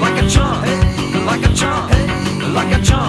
like a chunk, like a chunk, like a chunk.